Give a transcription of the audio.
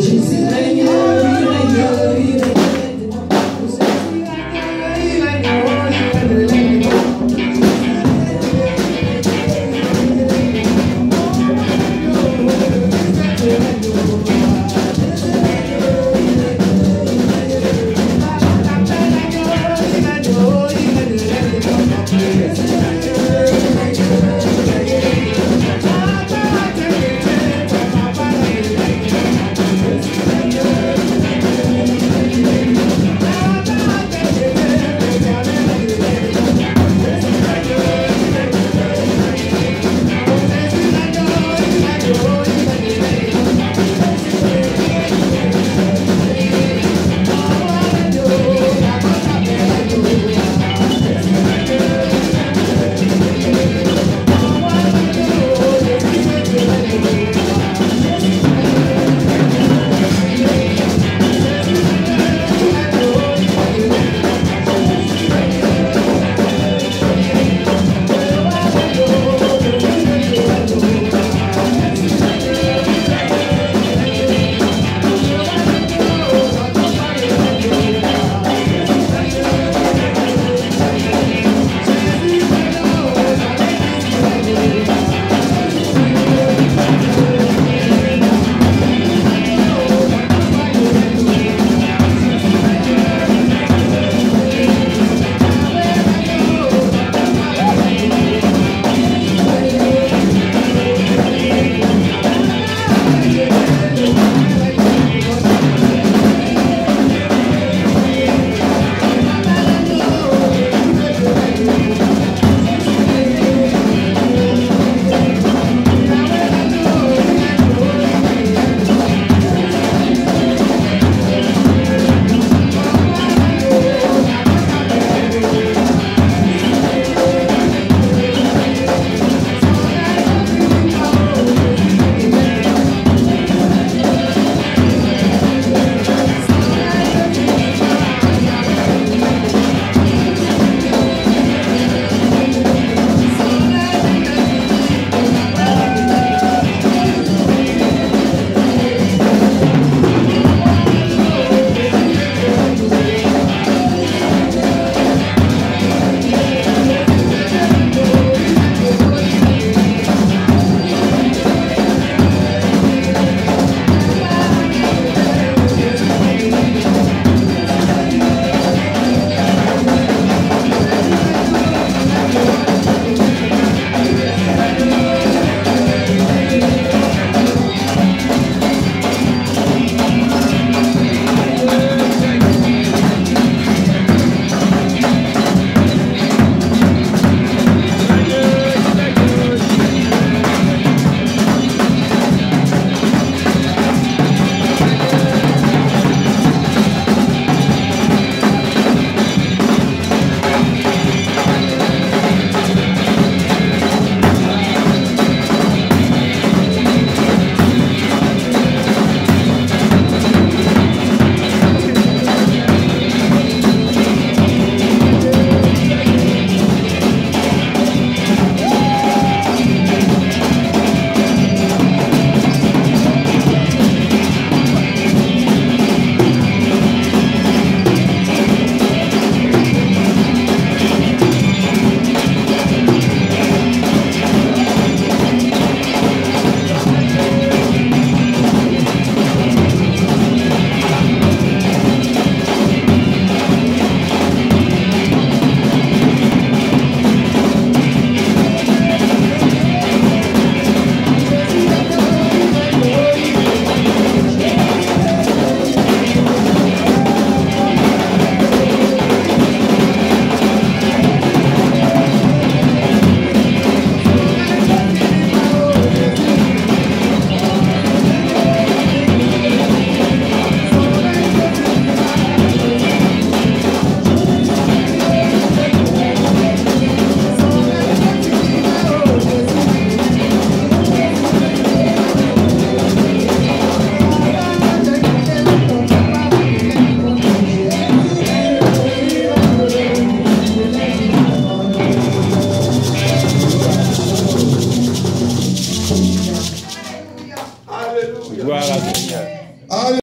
Jesus.